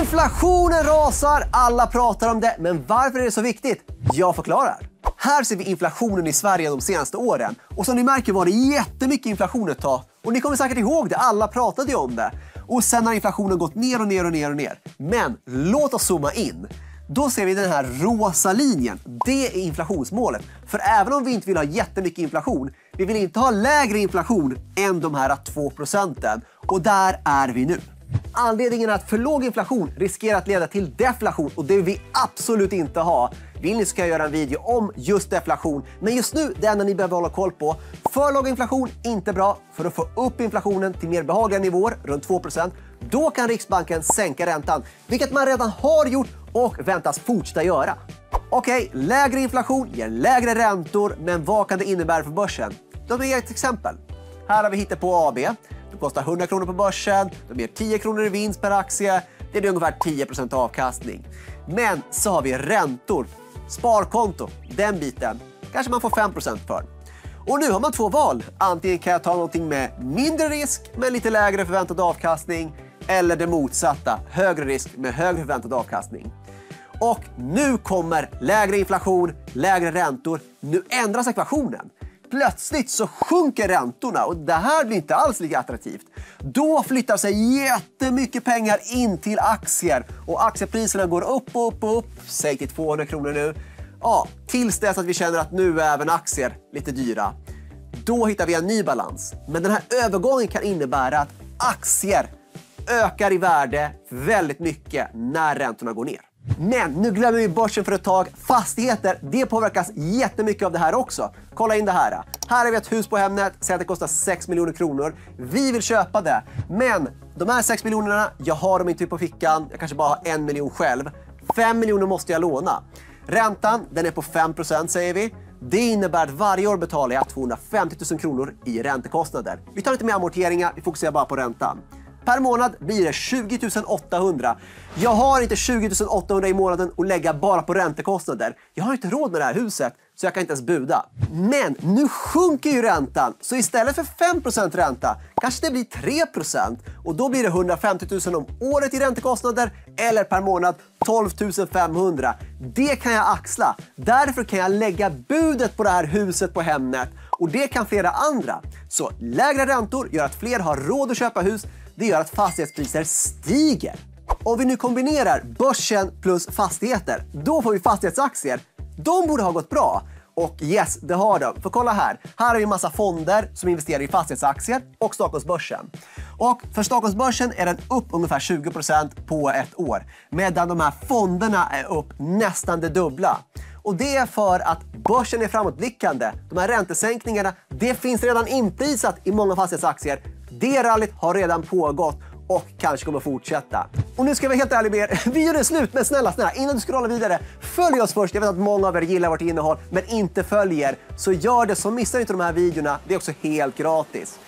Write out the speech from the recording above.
Inflationen rasar, alla pratar om det, men varför är det så viktigt? Jag förklarar. Här ser vi inflationen i Sverige de senaste åren. Och som ni märker var det jättemycket inflation ett tag. Och ni kommer säkert ihåg det, alla pratade ju om det. Och sen har inflationen gått ner och ner och ner och ner. Men låt oss zooma in. Då ser vi den här rosa linjen. Det är inflationsmålet. För även om vi inte vill ha jättemycket inflation, vi vill inte ha lägre inflation än de här 2 procenten. Och där är vi nu. Anledningen är att för låg inflation riskerar att leda till deflation och det vill vi absolut inte ha. Vill ni ska jag göra en video om just deflation, men just nu det enda ni behöver hålla koll på. För låg inflation, inte bra. För att få upp inflationen till mer behagliga nivåer, runt 2% då kan Riksbanken sänka räntan, vilket man redan har gjort och väntas fortsätta göra. Okej, okay, lägre inflation ger lägre räntor, men vad kan det innebära för börsen? Låt mig ge ett exempel. Här har vi hittat på AB. De kostar 100 kronor på börsen, de ger 10 kronor i vinst per aktie. Det är ungefär 10% avkastning. Men så har vi räntor, sparkonto, den biten. Kanske man får 5% för. Och nu har man två val. Antingen kan jag ta någonting med mindre risk men lite lägre förväntad avkastning eller det motsatta, högre risk med högre förväntad avkastning. Och nu kommer lägre inflation, lägre räntor. Nu ändras ekvationen. Plötsligt så sjunker räntorna och det här blir inte alls lika attraktivt. Då flyttar sig jättemycket pengar in till aktier och aktiepriserna går upp och upp och upp, säg till 200 kronor nu. Ja, tills dess att vi känner att nu är även aktier lite dyra. Då hittar vi en ny balans. Men den här övergången kan innebära att aktier ökar i värde väldigt mycket när räntorna går ner. Men nu glömmer vi börsen för ett tag. Fastigheter, det påverkas jättemycket av det här också. Kolla in det här. Här har vi ett hus på Hemnet, säg att det kostar 6 miljoner kronor. Vi vill köpa det, men de här 6 miljonerna, jag har dem inte på fickan. Jag kanske bara har en miljon själv. 5 miljoner måste jag låna. Räntan, den är på 5% säger vi. Det innebär att varje år betalar jag 250 000 kronor i räntekostnader. Vi tar inte med amorteringar, vi fokuserar bara på räntan. Per månad blir det 20 800. Jag har inte 20 800 i månaden att lägga bara på räntekostnader. Jag har inte råd med det här huset, så jag kan inte ens buda. Men nu sjunker ju räntan, så istället för 5 ränta kanske det blir 3% och då blir det 150 000 om året i räntekostnader eller per månad 12 500. Det kan jag axla. Därför kan jag lägga budet på det här huset på Hemnet och det kan flera andra. Så lägre räntor gör att fler har råd att köpa hus det gör att fastighetspriser stiger. Om vi nu kombinerar börsen plus fastigheter, då får vi fastighetsaktier. De borde ha gått bra. Och yes, det har de. För kolla här. Här har vi en massa fonder som investerar i fastighetsaktier och Stockholmsbörsen. Och för Stockholmsbörsen är den upp ungefär 20% på ett år. Medan de här fonderna är upp nästan det dubbla. Och det är för att börsen är framåtblickande. De här räntesänkningarna, det finns redan inprisat i många fastighetsaktier det rallyt har redan pågått och kanske kommer fortsätta. Och nu ska jag vara helt ärlig med er, Vi gör det slut, men snälla, snälla, innan du scrollar vidare, följ oss först. Jag vet att många av er gillar vårt innehåll, men inte följer. Så gör det, så missar du inte de här videorna. Det är också helt gratis.